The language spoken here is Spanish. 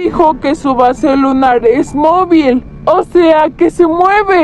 dijo que su base lunar es móvil, o sea que se mueve.